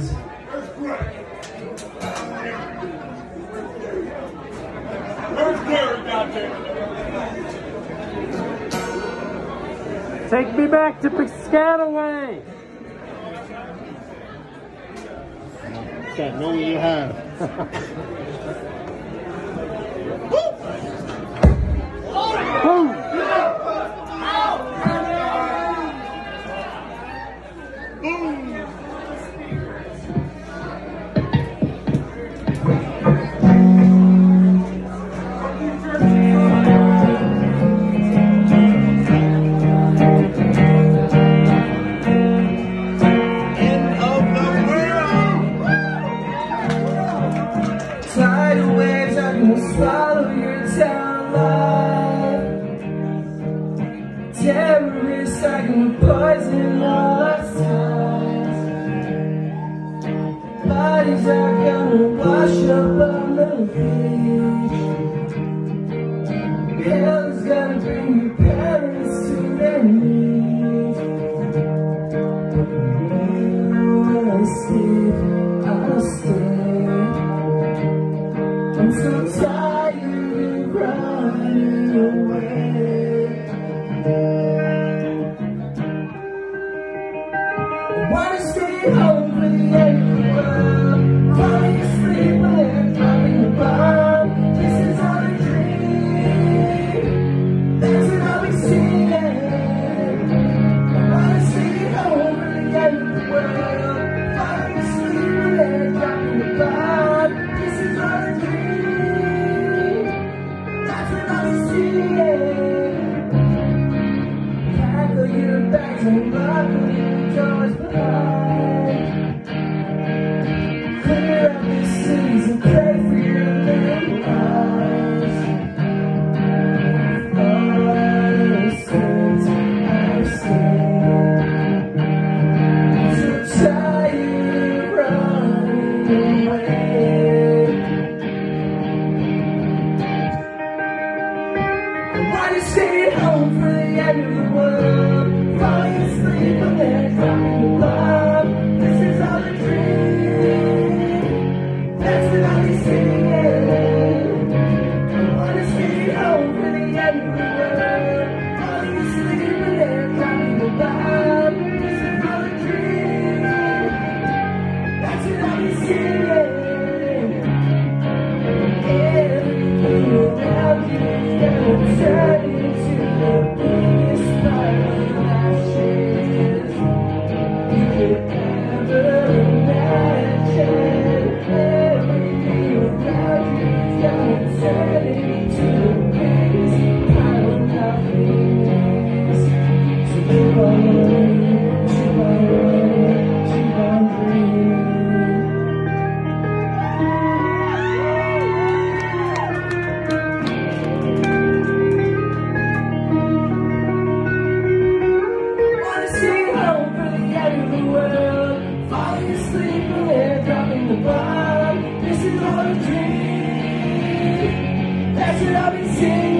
Jones. Take me back to Piscataway. Got no you have. follow your town. Terrorists are gonna poison all our. Bodies are gonna wash up on the beach. Gonna bring your parents to their knees. You wanna. Take my leave, yours behind Clear out this season, I'll be standing. birthday. That's what I've been saying.